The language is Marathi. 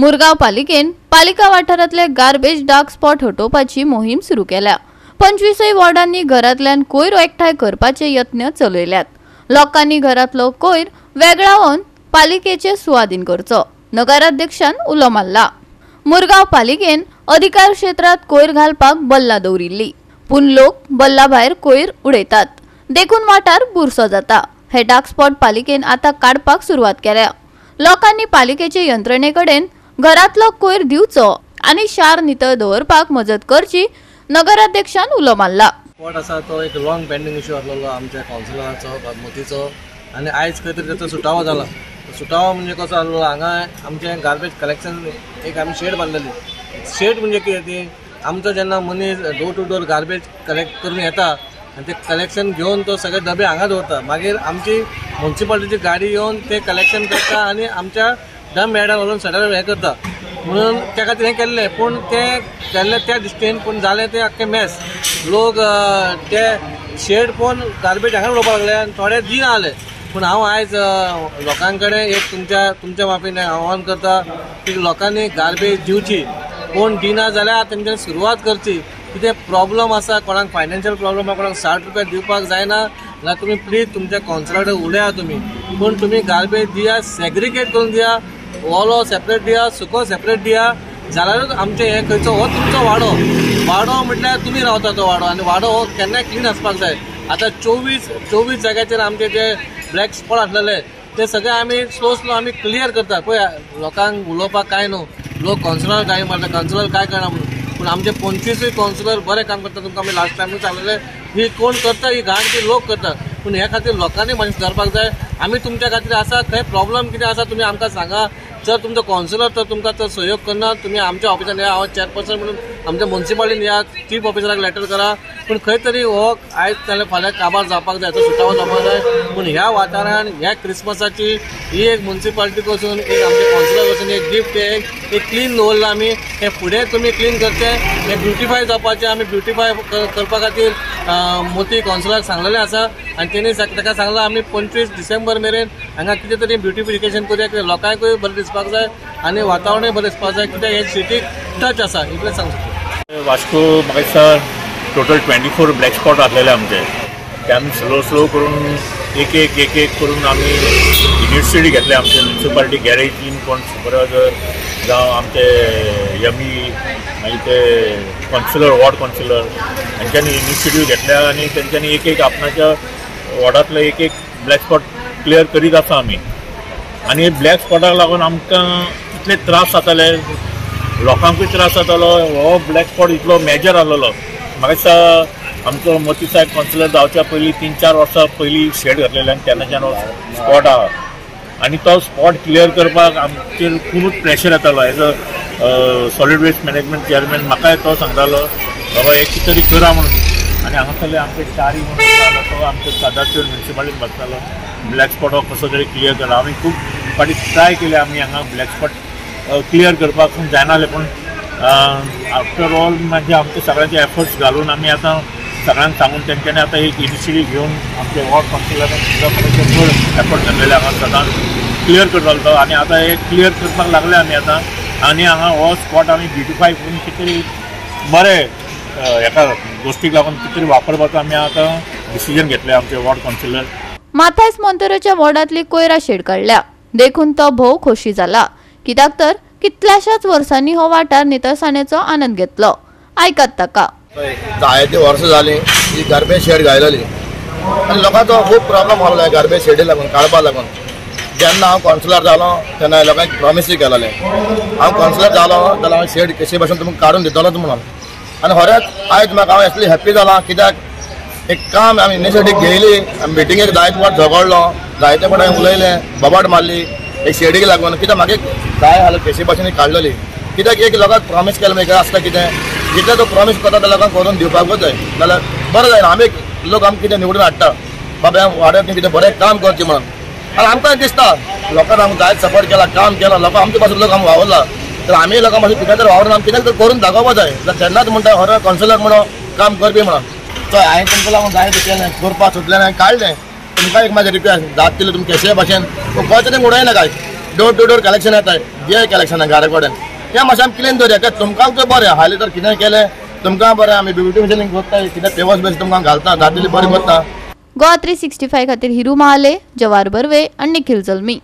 मुरगांव पालिकेन पालिका वाठारांतले गार्बेज डार्क स्पॉट हटोवपाची मोहीम सुरू केल्या. पंचवीसय वॉर्डांनी घरांतल्यान कोयर एकठांय करपाचे यत्न चलयल्यात. लोकांनी घरांतलो कोयर वेगळावन पालिकेचे सुवाधीन करचो नगराध्यक्षान उलो मारला. मुरगांव पालिकेन अधिकार क्षेत्रात कोयर घालपाक बल्ला दवरिल्ली. पूण लोक बल्ला भायर कोयर उडयतात. देखून वाठार बुरसो जाता. हे डार्क स्पॉट पालिकेन आतां काडपाक सुरवात केल्या. लोकांनी पालिकेचे यंत्रणेकडेन घरांतलो कोयर दिवचो आनी शार नितळ दवरपाक मजत करची नगराध्यक्षान उलो मारला स्पॉट आसा तो एक लॉंग पेंडींग इश्यू आसलेलो आमच्या कावन्सिलराचो मोतीचो आनी आयज खंय तरी ताचो सुटावो जाला सुटावो म्हणजे कसो आसलो हांगा आमचें गार्बेज कलेक्शन एक आमी शेड बांदलेली शेड म्हणजे कितें ती आमचो जेन्ना मनीस door to door garbage collect करून येता आनी ते कलेक्शन घेवन तो सगळे डबे हांगा दवरता मागीर आमची म्युन्सिपाल्टीची गाडी येवन ते कलेक्शन करता आनी आमच्या डम मेळटा व्हरून सगळें हें करता म्हणून त्या खातीर हें केल्लें पूण तें केल्लें त्या दिश्टीन पूण जालें तें आख्खें मॅस लोक ते शेड पळोवन गार्बेज हांगा उडोवपाक लागले आनी थोडे दिन आले. पूण हांव आयज लोकां कडेन एक तुमच्या तुमच्या माफीन आव्हान करता की लोकांनी गार्बेज दिवची. कोण दिना जाल्यार तेंच्यानी सुरवात करची. कितें प्रॉब्लम आसा कोणाक फायनान्शियल प्रॉब्लम आसा कोणाक साठ रुपया दिवपाक जायना जाल्यार तुमी प्लीज तुमच्या कॉन्सला कडेन उलया तुमी पूण तुमी गार्बेज दिया सेग्रिगेट करून दिया ओलो सेपरेट दिया सुको सेपरेट दिया. जाल्यारूच आमचें हें खंयचो हो तुमचो वाडो वाडो म्हटल्यार तुमी रावता तो वाडो आनी वाडो हो केन्नाय क्लीन आसपाक जाय आतां चोवीस चोवीस जाग्याचेर आमचे जे ब्लॅक स्पॉट आसलेले ते सगळे आमी स्लो स्लो आमी क्लियर करता पळय लोकांक उलोवपाक कांय न्हू? लोक कॉन्सलर कांय मारता कॉन्सलर कांय करना म्हणून? पूण आमचे पंचवीसूय कॉन्सलर बरें काम करता तुमकां आमी लास्ट टायमूच सांगलेले ही कोण करता? ही घाण ती लोक करता पूण ह्या खातीर लोकांनी मनीस धरपाक जाय. आमी तुमच्या खातीर आसा खंय प्रॉब्लम कितें आसा तुमी आमकां सांगा. जर तुमचो कॉन्सिलर तर तुमकां तर सहयोग करना तुमी आमच्या ऑफिसान या हांव चॅरपर्सन म्हणून आमच्या म्युन्सिपालिटीन या चीफ ऑफिसराक लेटर करा. पूण खंय तरी हो आयज जाल्यार फाल्यां काबार जावपाक जाय तो सुटावो जावपाक जाय. पूण ह्या वाठारान ह्या क्रिसमसाची ही एक मुन्सिपालिटी वचून एक आमच्या कॉन्सिलर वचून एक गिफ्ट एक एक क्लीन दवरला आमी हे फुडें तुमी क्लीन करचें हे ब्युटिफाय जावपाचें आमी ब्युटिफाय करपा खातीर मोती कौन्सिलाक सांगलेलें आसा आनी तेणी ताका सांगलां आमी पंचवीस डिसेंबर मेरेन. हांगा कितें तरी ब्युटिफिकेशन करया कित्याक लोकांकूय बरें दिसपाक जाय आनी वातावरणूय बरें दिसपाक जाय कित्याक हे सिटीक टच आसा इतलें सांगता वास्को म्हाका दिसता total twenty four black spot आसलेले आमचे. ते आमी स्लो स्लो करून एक एक एक एक करून आमी युनिवर्सिटी घेतले आमचे. म्युन्सिपालिटी गॅरेजीन कोण सुपरवायझर जावं आमचे यमी मागीर म्हणजे ते कॉन्सिलर वॉर्ड कॉन्सिलर हांच्यांनी इनिशिएटीव घेतल्या आनी तेंच्यांनी एक एक आपणाच्या वॉर्डांतले एक एक ब्लॅक स्पॉट क्लियर करीत आसा आमी आनी ब्लॅक स्पॉटाक लागून आमकां इतले त्रास जाताले लोकांकूय त्रास जातालो हो ब्लॅक स्पॉट इतलो मेजर आसलेलो म्हाका दिसता आमचो मोती साहेब कॉन्सिलर जावच्या पयलीं तीन चार वर्सां पयलीं शेड घातलेले आनी तेन्नाच्यान हो स्पॉट आहा आनी तो स्पॉट क्लियर करपाक आमचेर खुबूच प्रेशर येतालो. As a solid waste management chairman म्हाकाय तो सांगतालो बाबा एक कितें तरी करा म्हणून. आनी हांगासरले आमचे चारी म्हणून तो आमचे सदाचेर म्युन्सिपालिटीन बसतालो. ब्लॅक स्पॉट हो कसो तरी क्लियर करा आमी खूब फाटी ट्राय केले आमी हांगा ब्लॅक स्पॉट क्लियर करपाक पूण जायनासलें पूण आफ्टर ऑल म्हणजे आमचे सगळ्यांचे एफर्ट्स घालून आमी आतां सगळ्यांक सांगून त्यांच्याने आतां एक इनिशिएटिव्ह घेऊन आमचे वॉर्ड कावन्सिलरान सुद्दां एफर्ट घातलेले हांगा सदांच क्लियर करतालो तो आनी आतां एक क्लियर करपाक लागले आमी आतां आनी हांगा हो स्पॉट आमी ब्युटिफाय करून कितें तरी बरें अ, हेका गोश्टीक लागून कितें तरी वापरपाचो आमी आतां डिसिजन घेतलें आमचे वॉर्ड कावन्सिलर माथायस मोंतोरेच्या वॉर्डांतली कोयरा शेड काडल्या देखून तो भोव खोशी जाला कित्याक तर कितल्याशाच वर्सांनी हो वाठार नितळसाणेचो आनंद घेतलो. आयकत ताका जायती वर्सां जालीं ही गार्बेज शेड घायलेली. आनी लोकांचो खूब प्रॉब्लम आहलो गार्बेज शेडी लागून काडपा लागून जेन्ना हांव कावन्सिलर जालो तेन्ना लोकांक प्रॉमिसी केलेलें हांव कावन्सिलर जालो जाल्यार हांव शेड कशे भाशेन तुमकां काडून दितलोच म्हणून आनी खरेंच आयज म्हाका हांव एटली हॅप्पी जालां कित्याक एक काम आमी इनिशिएटीव घेयली मिटिंगेक जायते फावट झगडलो जायते फावट हांवें उलयलें बोबाट मारली एक शेडीक लागून कित्याक म्हाका एक जाय आसलो कशे भाशेन काडलेली कित्याक एक लोकांक प्रॉमीस केलें मागीर म्हणजे आसता कितें? जितलें तो प्रॉमिस करता त्या लोकांक करून दिवपाकूच जाय जाल्यार बरें जायना आमी लोक आमकां कितें निवडून हाडटा बाबा वाड्यार कितें बरें काम करचें म्हणून. आनी आमकां दिसता. लोकांक आमकां जायत सपोर्ट केला काम केला. लोकां आमच्या पासून लोक आमकां वावरला. तर आमी लोकां मातशें कितें तरी वावरून आमी कितें तरी करून दाखोवपा जाय जाल्यार तेन्नाच म्हणटा हर कावन्सिलर म्हणून काम करपी म्हणून. तो हांवें तुमकां लागून जाय तें केलें करपाक सुटलें हांवें काडलें तुमकां एक म्हाजें रिक्वेस्ट जात किलो तुमी केशे भाशेन खंयचे तें उडयना काय? डोर टू डोर कलेक्शन येताय जे कलेक्शन गारे कडेन तें मातशें आमी क्लीन दवरया कित्याक तुमकां तर बरें? हालीं तर कितें केलें? तुमकां बरें आमी ब्युटिफिकेशन करताय कितें पेवर्स बेस तुमकां घालता दादलेली बरें करता गोवा थ्री सिक्स्टी फाय खातीर हिरू महाले जवार बर्वे आनी निखिल जल्मी